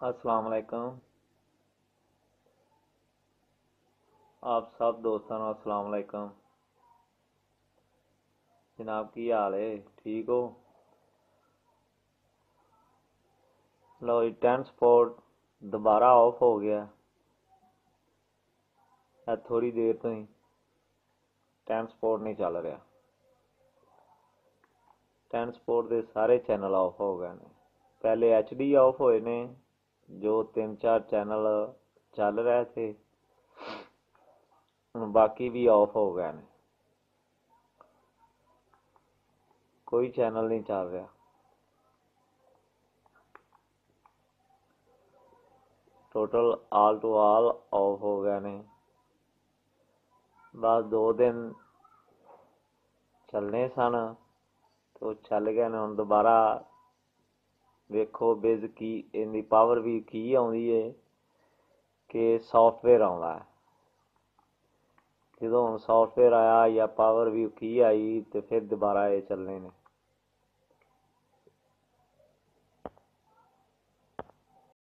असलकम आप सब दोस्तों असलकम जनाब, की हाल है? ठीक हो? लो ट्रांसपोर्ट दोबारा ऑफ़ हो गया। थोड़ी देर तो ही ट्रांसपोर्ट नहीं चल रहा। ट्रांसपोर्ट के सारे चैनल ऑफ़ हो गए ने पहले एच डी ऑफ़ होए ने ਜੋ ਤਿੰਨ ਚਾਰ ਚੈਨਲ ਚੱਲ ਰਹੇ ਥੇ ਬਾਕੀ ਵੀ ਆਫ ਹੋ ਗਏ ਨੇ। ਕੋਈ ਚੈਨਲ ਨਹੀਂ ਚੱਲ ਰਿਹਾ। Total all to all off ਹੋ ਗਏ ਨੇ। ਬਸ ਦੋ ਦਿਨ ਚੱਲਨੇ ਸਨ, ਤੋ ਚੱਲ ਗਏ ਨੇ। ਹੁਣ ਦੁਬਾਰਾ ਵੇਖੋ ਬਿਜ਼ ਕੀ ਇਹਦੀ ਪਾਵਰ ਵੀ ਕੀ ਆਉਂਦੀ ਏ ਕਿ ਸੌਫਟਵੇਅਰ ਆਉਂਦਾ ਹੈ। ਜਦੋਂ ਹੁਣ ਸੌਫਟਵੇਅਰ ਆਇਆ ਜਾਂ ਪਾਵਰ ਵੀ ਕੀ ਆਈ ਤੇ ਫਿਰ ਦੁਬਾਰਾ ਇਹ ਚੱਲਣੇ ਨੇ।